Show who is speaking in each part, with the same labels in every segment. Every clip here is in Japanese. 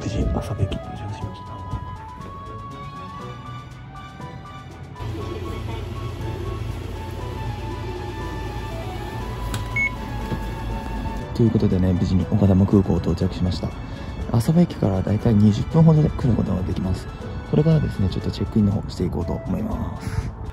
Speaker 1: ということでね無事朝べき到着しましたということでね無事に岡玉空港到着しました。浅部駅からだいたい20分ほどで来ることができます。これからですねちょっとチェックインの方していこうと思います。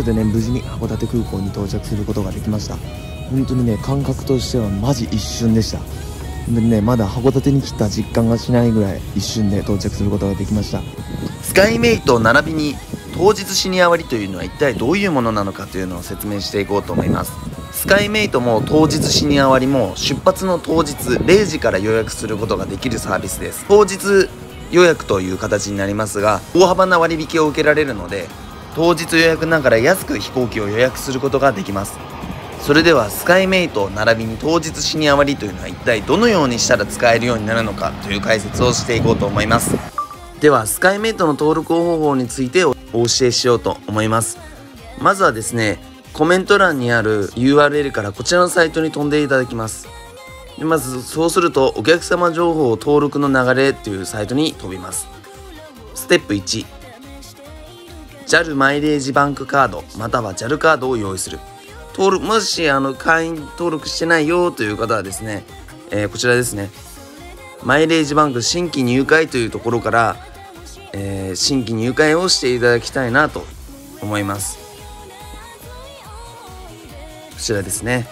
Speaker 2: ことでね無事に函館空港に到着することができました。本当にね感覚としてはマジ一瞬でした。でねまだ函館に来た実感がしないぐらい一瞬で到着することができました。
Speaker 1: スカイメイト並びに当日シニア割というのは一体どういうものなのかというのを説明していこうと思います。スカイメイトも当日シニア割も出発の当日0時から予約することができるサービスです。当日予約という形になりますが大幅な割引を受けられるので当日予約ながら安く飛行機を予約することができます。それではスカイメイト並びに当日シニア割というのは一体どのようにしたら使えるようになるのかという解説をしていこうと思います。ではスカイメイトの登録方法についてお教えしようと思います。まずはですねコメント欄にある URL からこちらのサイトに飛んでいただきます。でまずそうするとお客様情報を登録の流れというサイトに飛びます。ステップ1 JAL マイレージバンクカードまたは JAL カードを用意する。登録もしあの会員登録してないよという方はですね、えー、こちらですね。マイレージバンク新規入会というところから、えー、新規入会をしていただきたいなと思います。こちらですね。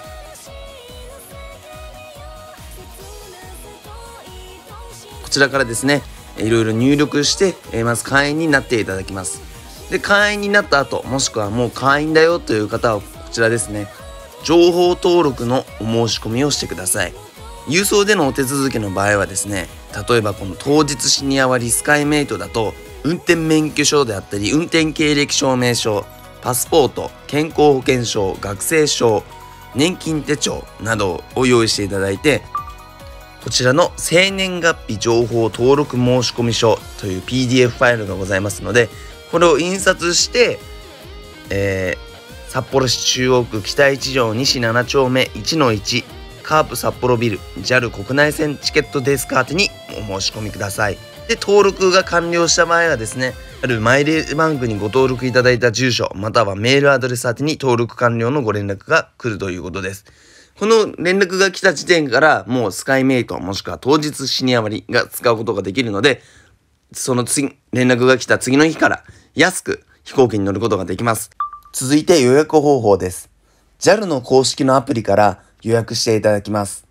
Speaker 1: こちらからですねいろいろ入力して、えー、まず会員になっていただきます。で会員になった後もしくはもう会員だよという方はこちらですね。情報登録のお申し込みをしてください。郵送でのお手続きの場合はですね例えばこの当日シニア割スカイメイトだと運転免許証であったり運転経歴証明書パスポート健康保険証学生証年金手帳などを用意していただいてこちらの生年月日情報登録申込書という PDF ファイルがございますのでこれを印刷して、えー、札幌市中央区北一条西7丁目1の1カープ札幌ビル JAL 国内線チケットデスカートにお申し込みください。で登録が完了した場合はですねあるマイレージバンクにご登録いただいた住所またはメールアドレス宛てに登録完了のご連絡が来るということです。この連絡が来た時点からもうスカイメイトもしくは当日シニア割が使うことができるのでその次、連絡が来た次の日から安く飛行機に乗ることができます。続いて予約方法です。JAL の公式のアプリから予約していただきます。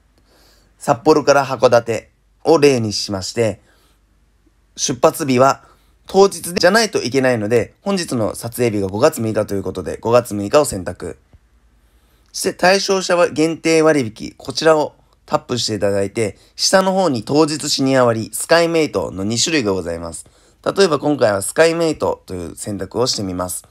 Speaker 1: 札幌から函館を例にしまして、出発日は当日じゃないといけないので、本日の撮影日が5月6日ということで、5月6日を選択。そして対象者は限定割引、こちらをタップしていただいて、下の方に当日シニア割、スカイメイトの2種類がございます。例えば今回はスカイメイトという選択をしてみます。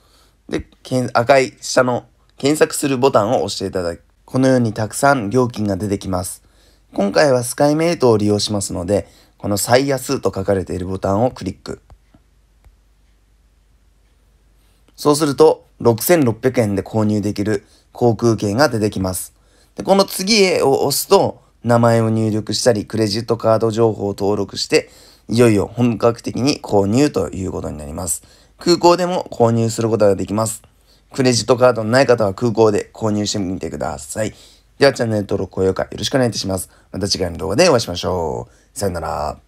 Speaker 1: で、赤い下の検索するボタンを押していただき、このようにたくさん料金が出てきます。今回はスカイメイトを利用しますので、この最安と書かれているボタンをクリック。そうすると、6600円で購入できる航空券が出てきます。でこの次へを押すと、名前を入力したり、クレジットカード情報を登録して、いよいよ本格的に購入ということになります。空港でも購入することができます。クレジットカードのない方は空港で購入してみてください。ではチャンネル登録、高評価よろしくお願いいたします。また次回の動画でお会いしましょう。さよなら。